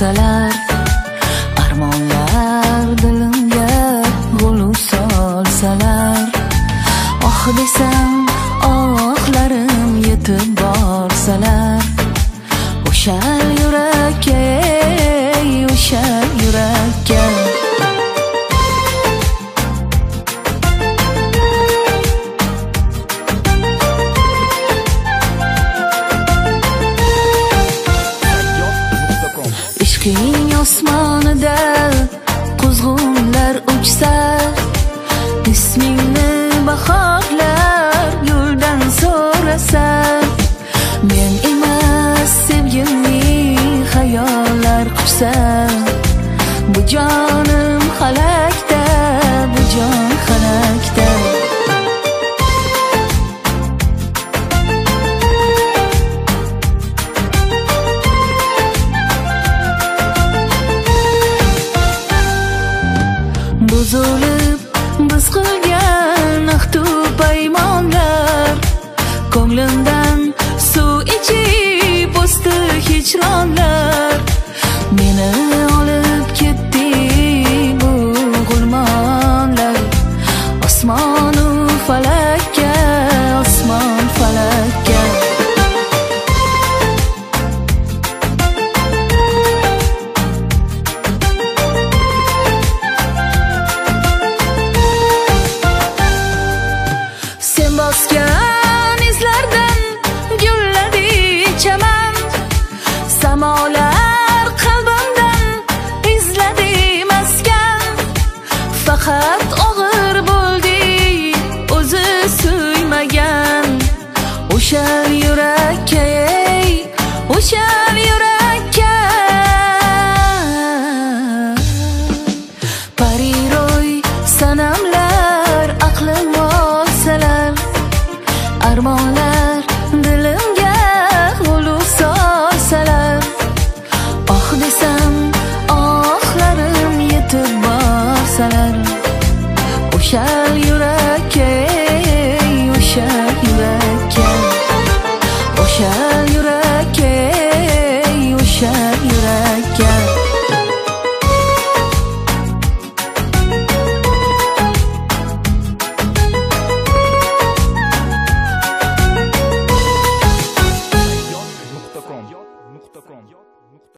bo'lsalar armonlar dilimga g'ulu solsalar. Oh desam ohlarim yetib borsalar. O'sha yurakka o'sha yurakka. Osmonida quzg'unlar uchsa ismingni bahorlar buzilib biz qilgan